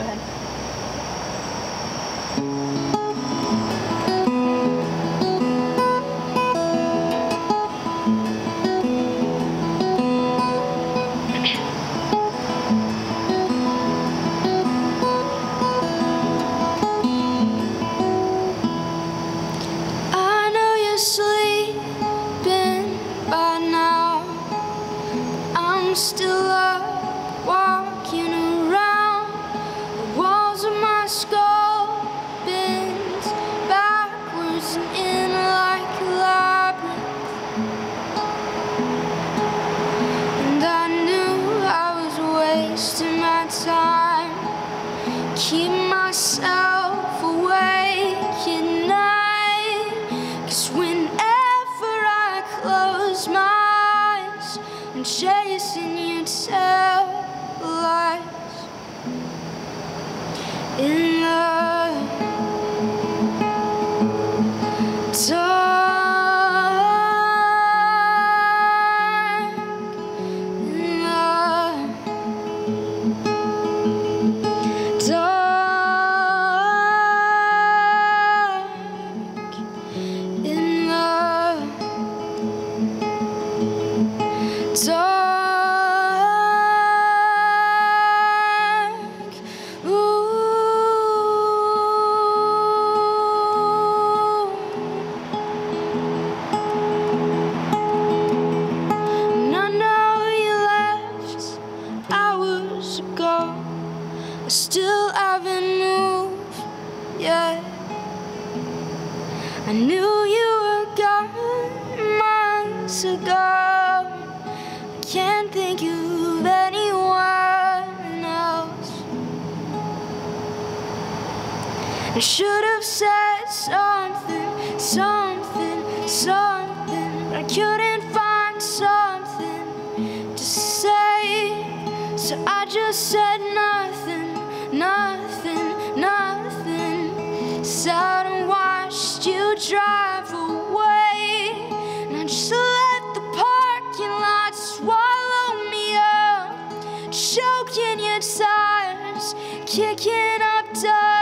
Go ahead. I know you're sleeping by now. I'm still myself awake at night. Cause whenever I close my eyes, I'm chasing your tail lights. In I knew you were gone months ago. I can't think of anyone else. I should have said something, something, something. I couldn't find something to say. So I just said nothing, nothing, nothing. Drive away. And I just let the parking lot swallow me up. Choking your tires, kicking up dust.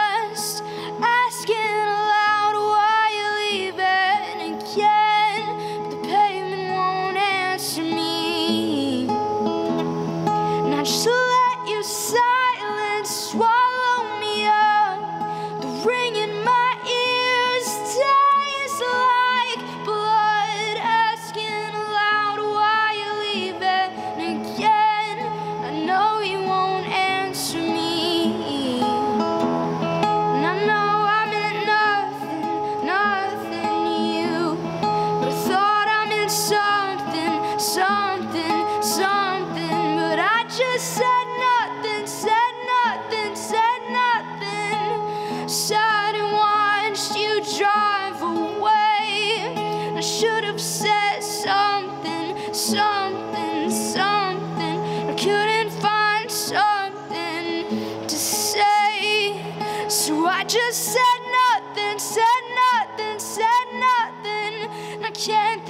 Something, something, something. But I just said nothing, said nothing, said nothing. Sat and watched you drive away. I should have said something, something, something. I couldn't find something to say. So I just said nothing, said nothing, said nothing. I can't